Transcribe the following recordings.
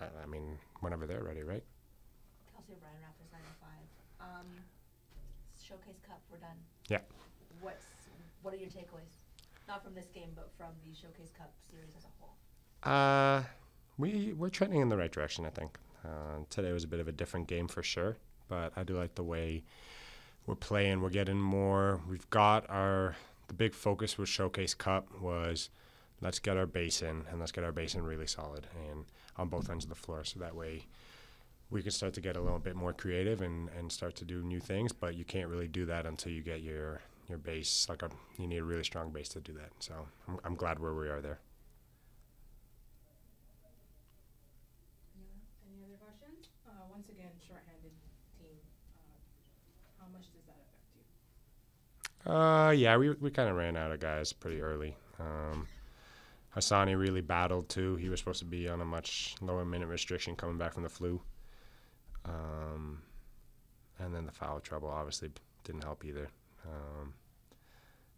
I, I mean, whenever they're ready, right? Kelsey O'Brien, Raptors nine oh five. Um, Showcase Cup, we're done. Yeah. What's, what are your takeaways? Not from this game, but from the Showcase Cup series as a whole. Uh, we we're trending in the right direction. I think uh, today was a bit of a different game for sure, but I do like the way we're playing. We're getting more. We've got our the big focus with Showcase Cup was let's get our base in and let's get our base in really solid and on both ends of the floor, so that way we can start to get a little bit more creative and, and start to do new things. But you can't really do that until you get your your base like a you need a really strong base to do that. So I'm I'm glad where we are there. Any other questions? Uh, once again, shorthanded team, uh, how much does that affect you? Uh, yeah, we we kind of ran out of guys pretty early. Um, Hassani really battled too. He was supposed to be on a much lower minute restriction coming back from the flu. Um, and then the foul trouble obviously didn't help either. Um,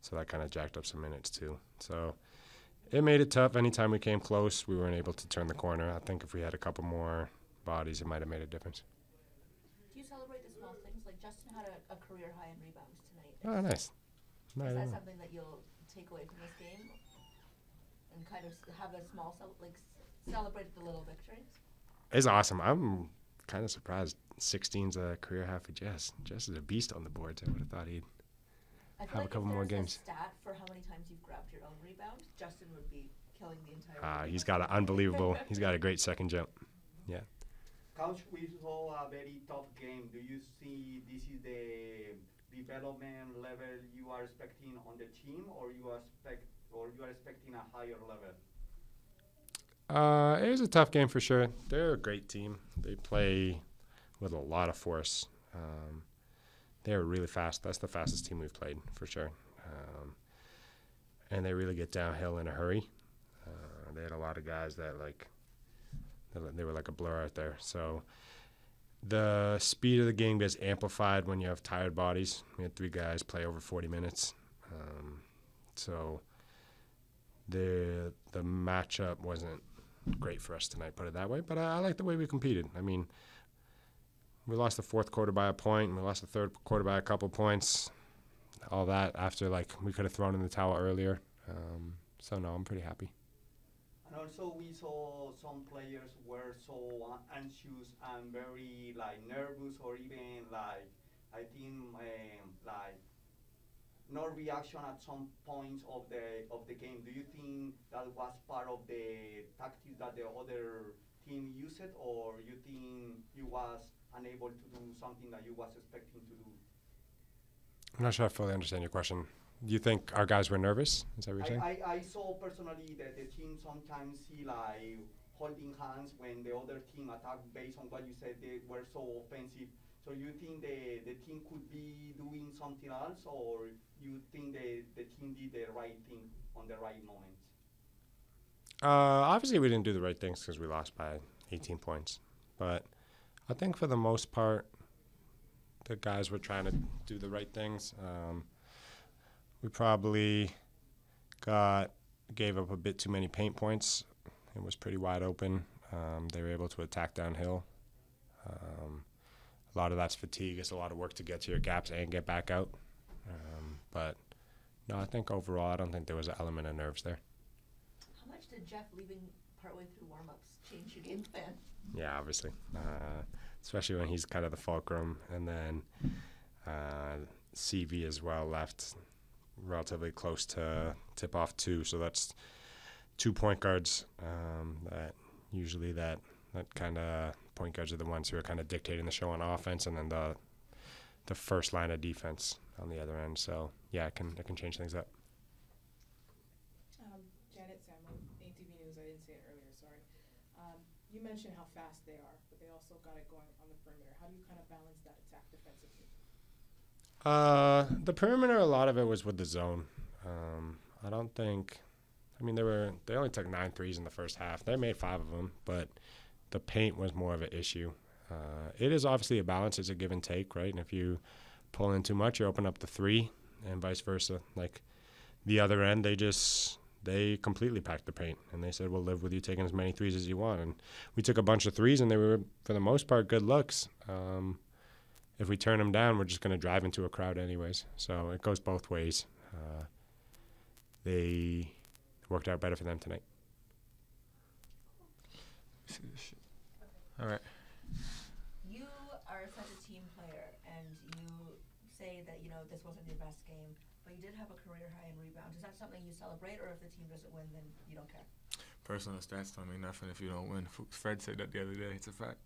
so that kind of jacked up some minutes too. So it made it tough. Anytime we came close, we weren't able to turn the corner. I think if we had a couple more bodies, it might have made a difference. Do you celebrate the small things? Like Justin had a, a career high in rebounds tonight. Oh, nice. No, Is that know. something that you'll take away from this game? And kind of have a small, cel- like, s- celebrate the little victories? It's awesome. I'm kind of surprised. 16's a career half for Jess. Jess is a beast on the boards. I would have thought he'd. I Have a feel like couple if more there's games. a stat for how many times you've grabbed your own rebound, Justin would be killing the entire. Uh, he's got an unbelievable. He's got a great second jump. Yeah. Coach, we saw a very tough game. Do you see this is the development level you are expecting on the team, or you are expect, or you are expecting a higher level? Uh, it was a tough game for sure. They're a great team. They play with a lot of force. Um, they're really fast. That's the fastest team we've played for sure. Um, and they really get downhill in a hurry. Uh, they had a lot of guys that like they were like a blur out there. So the speed of the game gets amplified when you have tired bodies. We had three guys play over 40 minutes. Um, so the the matchup wasn't great for us tonight, put it that way. But I, I like the way we competed. I mean, we lost the fourth quarter by a point, and we lost the third quarter by a couple points. All that after like we could have thrown in the towel earlier. Um, so no, I'm pretty happy. And also, we saw some players were so uh, anxious and very like nervous, or even like I think like no reaction at some points of the of the game. Do you think that was part of the tactics that the other team used, it, or you think you was unable to do something that you was expecting to do? I'm not sure I fully understand your question. Do you think our guys were nervous? Is that what you're saying? I, I, I saw personally that the team sometimes see like holding hands when the other team attacked based on what you said they were so offensive. So you think the, the team could be doing something else or you think the, the team did the right thing on the right moment? Uh, obviously, we didn't do the right things because we lost by 18 points. But I think for the most part, the guys were trying to do the right things. Um, we probably got gave up a bit too many paint points. It was pretty wide open. Um, they were able to attack downhill. Um, a lot of that's fatigue. It's a lot of work to get to your gaps and get back out. Um, but no, I think overall, I don't think there was an element of nerves there. How much did Jeff leaving partway through warm-ups change your game plan? Yeah, obviously, uh, especially when he's kind of the fulcrum, and then uh, CV as well left relatively close to tip off two, so that's two point guards. Um, that usually that that kind of point guards are the ones who are kind of dictating the show on offense, and then the the first line of defense on the other end. So yeah, it can it can change things up. Um, Janet Samuel, ATV News, I didn't say it earlier, sorry. Um, you mentioned how fast they are, but they also got it going on the perimeter. How do you kind of balance that attack defensively? Uh, the perimeter, a lot of it was with the zone. Um, I don't think. I mean, they were they only took nine threes in the first half. They made five of them, but the paint was more of an issue. Uh, it is obviously a balance. It's a give and take, right? And if you pull in too much, you open up the three, and vice versa. Like the other end, they just they completely packed the paint, and they said, "We'll live with you taking as many threes as you want." And we took a bunch of threes, and they were, for the most part, good looks. Um, if we turn them down, we're just going to drive into a crowd anyways. So it goes both ways. Uh, they worked out better for them tonight. See this shit. All right. You are such a team player, and you say that you know this wasn't your best game, but you did have a career high in rebounds. Is that something you celebrate, or if the team doesn't win, then you don't care? Personal stats don't mean nothing if you don't win. Fred said that the other day. It's a fact.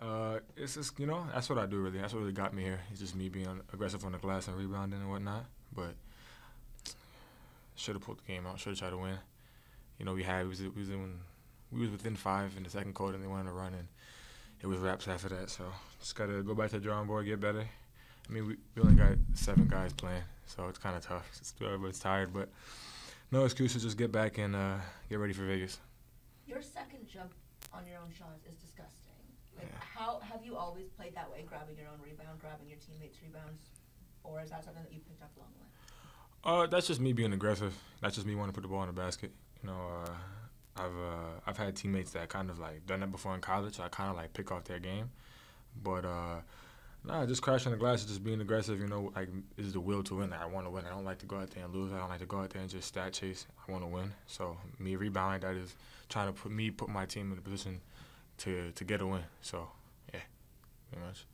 Uh, it's just you know that's what I do really. That's what really got me here. It's just me being aggressive on the glass and rebounding and whatnot. But should have pulled the game out. Should have tried to win. You know we had we was, we was in we was within five in the second quarter and they wanted to run and it was wraps after that. So just gotta go back to the drawing board, get better. I mean we, we only got seven guys playing, so it's kind of tough. It's, everybody's tired, but no excuses. Just get back and uh, get ready for Vegas. Your second jump on your own shots is disgusting. Like, Yeah. how have you always played that way, grabbing your own rebound, grabbing your teammates' rebounds, or is that something that you picked up along the way? Uh, that's just me being aggressive. That's just me wanting to put the ball in the basket. You know, uh, I've uh, I've had teammates that kind of like done that before in college. So I kind of like pick off their game, but uh, nah, just crashing the glass just being aggressive. You know, like is the will to win. Like, I want to win. I don't like to go out there and lose. I don't like to go out there and just stat chase. I want to win. So me rebounding that is trying to put me put my team in a position to to get a win. So yeah, pretty much.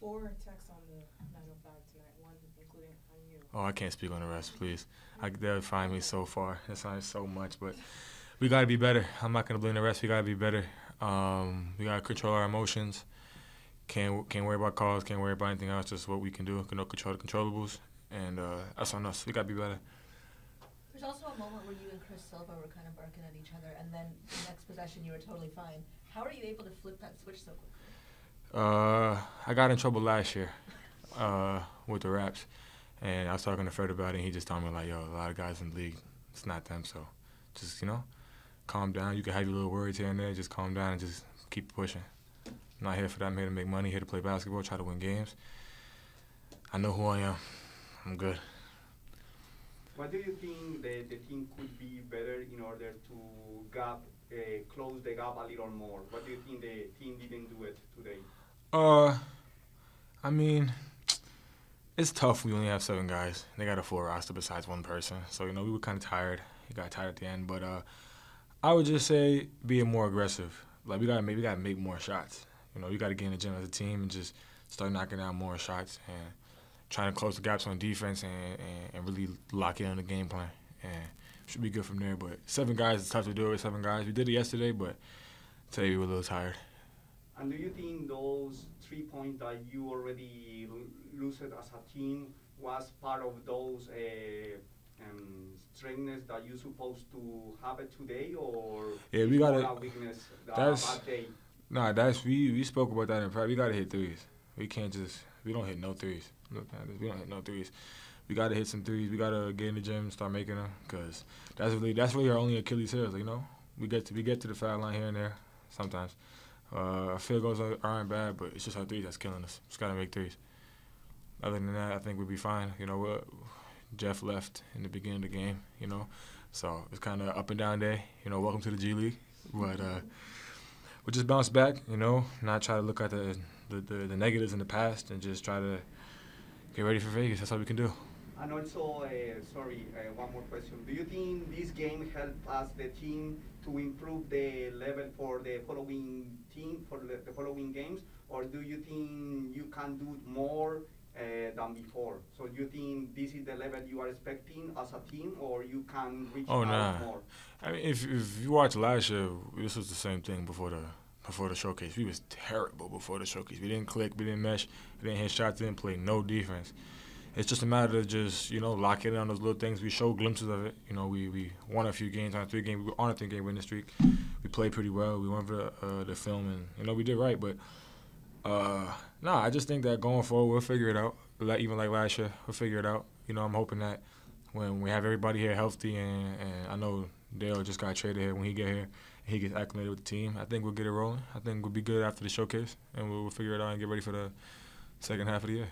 Four techs on the 905 tonight, one including on you. Oh, I can't speak on the rest, please. I, they'll find me so far. That's not so much, but we got to be better. I'm not gonna blame the rest. We got to be better. Um, we got to control our emotions. Can't can't worry about calls. Can't worry about anything else. Just what we can do. Can control the controllables, and uh, that's on us. We got to be better. There's also a moment where you and Chris Silva were kind of barking at each other, and then the next possession you were totally fine. How are you able to flip that switch so quickly? Uh, I got in trouble last year uh, with the raps, and I was talking to Fred about it. and He just told me like, "Yo, a lot of guys in the league, it's not them. So, just you know, calm down. You can have your little words here and there. Just calm down and just keep pushing. I'm not here for that. I'm here to make money. Here to play basketball. Try to win games. I know who I am. I'm good. What do you think the, the team could be better in order to gap, uh, close the gap a little more? What do you think the team didn't do it today? Uh, I mean, it's tough. We only have seven guys. They got a full roster besides one person, so you know we were kind of tired. We got tired at the end, but uh, I would just say being more aggressive. Like we gotta maybe gotta make more shots. You know, you gotta get in the gym as a team and just start knocking down more shots and trying to close the gaps on defense and, and, and really lock in on the game plan. And should be good from there. But seven guys is tough to do it with seven guys. We did it yesterday, but today we were a little tired. And do you think those three points that you already l- lose it as a team was part of those uh, um, strengths that you're supposed to have it today, or Yeah, we gotta- a weakness, a that's-? Nah, that's we we spoke about that in practice. We gotta hit threes. We can't just we don't hit no threes. Look at this. We don't hit no threes. We gotta hit some threes. We gotta get in the gym, start making them, cause that's really that's really our only Achilles heel. You know, we get to we get to the foul line here and there sometimes. Uh, field goals are- aren't bad, but it's just our threes that's killing us. Just gotta make threes. Other than that, I think we'll be fine. You know, uh, Jeff left in the beginning of the game. You know, so it's kind of up and down day. You know, welcome to the G League, but. Uh, we just bounce back, you know, not try to look at the, the, the, the negatives in the past and just try to get ready for Vegas. That's all we can do. And also, uh, sorry, uh, one more question. Do you think this game helped us, the team, to improve the level for the following team, for the, following games? Or do you think you can do more uh, than before? So do you think this is the level you are expecting as a team, or you can reach Oh, out nah. more? I mean, if, if you watch last year, this was the same thing before the before the showcase. We was terrible before the showcase. We didn't click, we didn't mesh, we didn't hit shots, didn't play no defense. It's just a matter of just you know locking in on those little things. We show glimpses of it. You know, we, we won a few games on a three game. We on a three game winning streak. We played pretty well. We went for the, uh, the film, and you know we did right. But uh, nah, I just think that going forward we'll figure it out. Even like last year, we'll figure it out. You know, I'm hoping that when we have everybody here healthy, and, and I know Dale just got traded here. When he get here, and he gets acclimated with the team. I think we'll get it rolling. I think we'll be good after the showcase, and we'll, we'll figure it out and get ready for the second half of the year.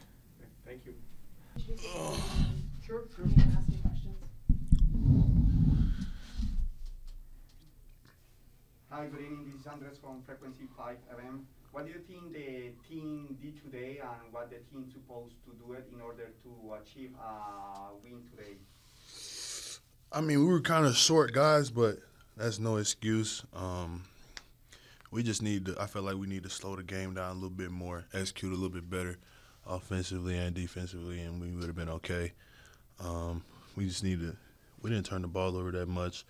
Thank you. Hi, good evening. This is Andres from Frequency 5 FM. What do you think the team did today and what the team supposed to do it in order to achieve a win today? I mean, we were kind of short guys, but that's no excuse. Um, we just need to, I feel like we need to slow the game down a little bit more, execute a little bit better offensively and defensively, and we would have been okay. Um, we just need to. We didn't turn the ball over that much.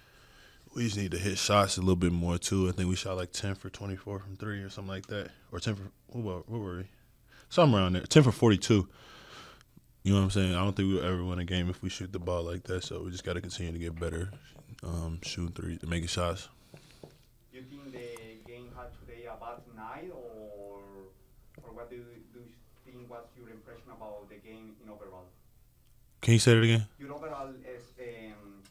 We just need to hit shots a little bit more too. I think we shot like ten for twenty four from three or something like that, or ten for what what were we? Something around there. Ten for forty two. You know what I'm saying? I don't think we'll ever win a game if we shoot the ball like that. So we just got to continue to get better, um, shooting three, making shots. You think the game had today about night, or or what do you, do you think was your impression about the game in overall? Can you say it again? Your overall is, um,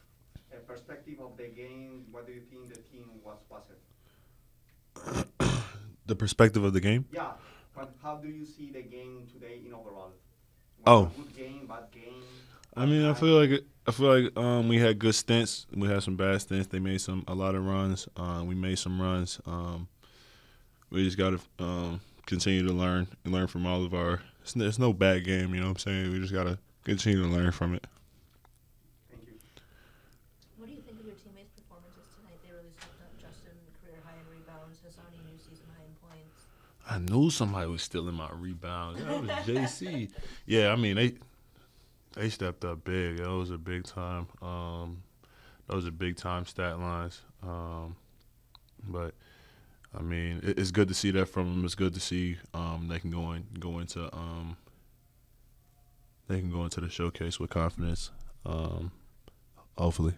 uh, perspective of the game. What do you think the team was it? The perspective of the game. Yeah, but how do you see the game today in overall? Was Oh. good game, bad game. I mean, I feel like it, I feel like um, we had good stints. We had some bad stints. They made some a lot of runs. Um, we made some runs. Um, we just got to um, continue to learn and learn from all of our. It's, it's no bad game, you know what I'm saying. We just got to continue to learn from it. Thank you. What do you think of your teammates' performances tonight? They really stepped up. Justin, career high in rebounds. Hassani, new season high in points. I knew somebody was stealing my rebounds. That was JC. Yeah, I mean they they stepped up big. That was a big time. Um, those are big time stat lines. Um, but I mean, it, it's good to see that from them. It's good to see um, they can go in go into um, they can go into the showcase with confidence. Um, hopefully.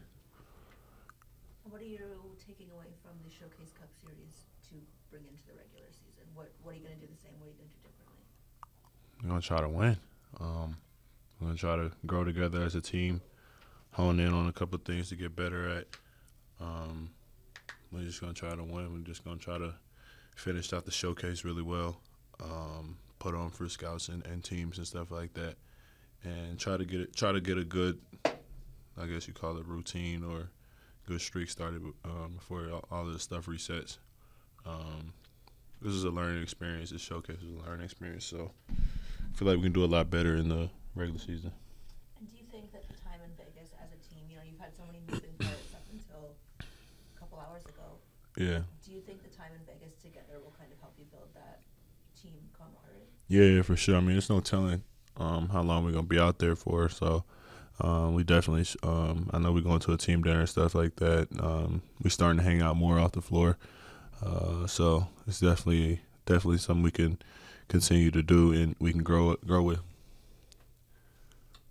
What are you taking away from the Showcase Cup series to bring into the regular season? What What are you going to do the same? What are you going to do differently? We're gonna try to win. Um, we're gonna try to grow together as a team, hone in on a couple of things to get better at. Um, we're just gonna try to win. We're just gonna try to finish out the showcase really well, um, put on for scouts and, and teams and stuff like that, and try to get it. Try to get a good, I guess you call it routine or good streak started um, before all, all this stuff resets. Um, this is a learning experience. This showcase is a learning experience. So I feel like we can do a lot better in the regular season. And do you think that the time in Vegas as a team, you know, you've had so many moving parts up until a couple hours ago. Yeah. Do you think the time in Vegas together will kind of help you build that team camaraderie? Yeah, for sure. I mean, there's no telling um, how long we're gonna be out there for. So um, we definitely. Um, I know we're going to a team dinner and stuff like that. Um, we're starting to hang out more off the floor. Uh, so it's definitely definitely something we can continue to do and we can grow it grow with.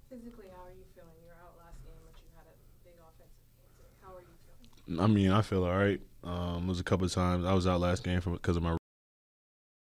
Physically, how are you feeling? You were out last game, but you had a big offensive game today. How are you feeling? I mean, I feel all right. Um, there was a couple of times. I was out last game because of my